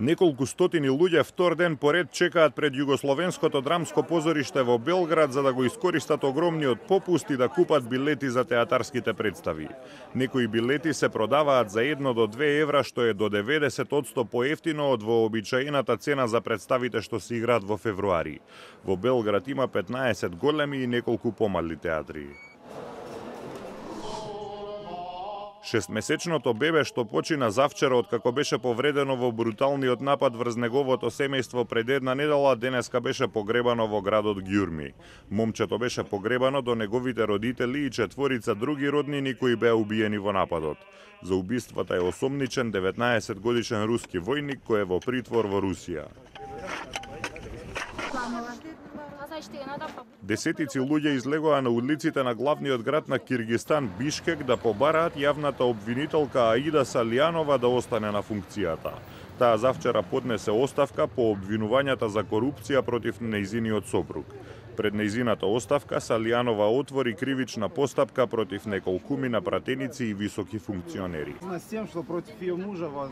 Неколку стотини луѓе втор ден поред чекаат пред Југословенското драмско позориште во Белград за да го искористат огромниот попуст и да купат билети за театарските представи. Некои билети се продаваат за 1 до 2 евра, што е до 90% поевтино од вообичаената цена за представите што се играат во февруари. Во Белград има 15 големи и неколку помали театри. Шестмесечното бебе што почина завчера од како беше повредено во бруталниот напад врз неговото семејство пред една недела, денеска беше погребано во градот Гјурми. Момчето беше погребано до неговите родители и четворица други роднини кои беа убиени во нападот. За убиствата е осомничен 19 годишен руски војник кој е во притвор во Русија. Десетици луѓе излегоа на улиците на главниот град на Киргистан Бишкек да побараат јавната обвинителка Аида Салијанова да остане на функцијата. Таа завчера поднесе оставка по обвинувањата за корупција против неизиниот сопруг. Пред неизината оставка Салијанова отвори кривична постапка против неколкумина пратеници и високи функционери. с тем, что против ее мужа вас